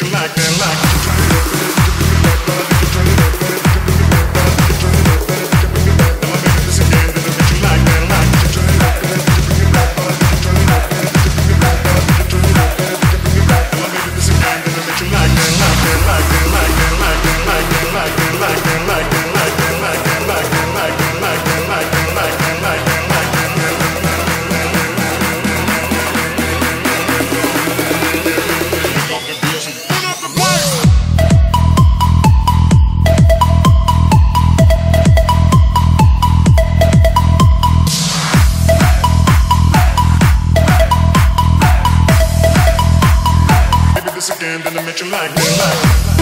you like that. To make you like me.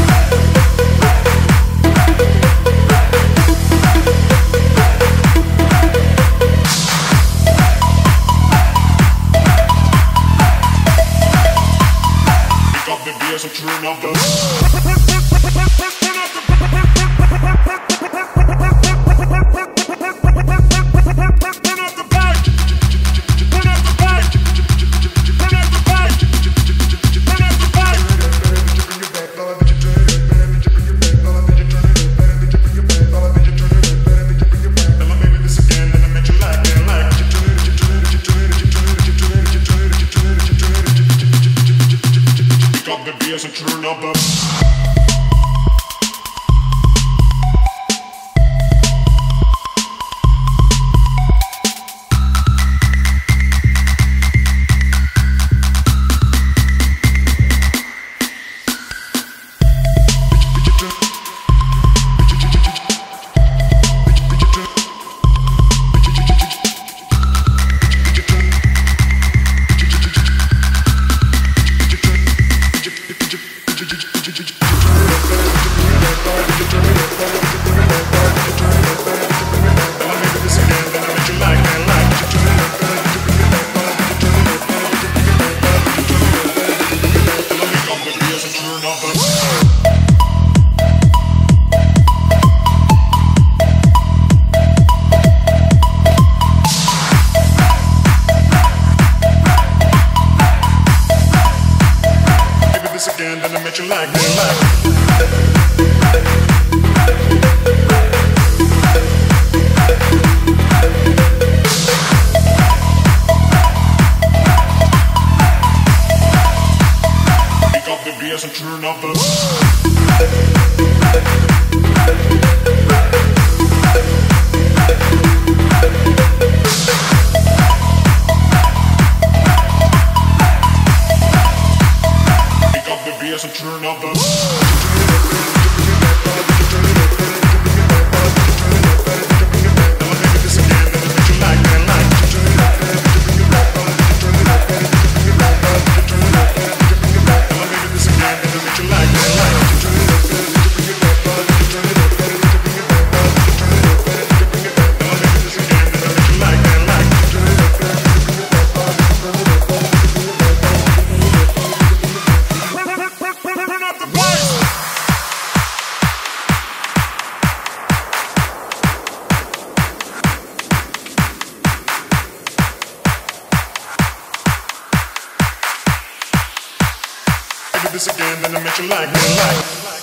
number. turn up the. Yes, and turn up the. this again, then I met you like me like.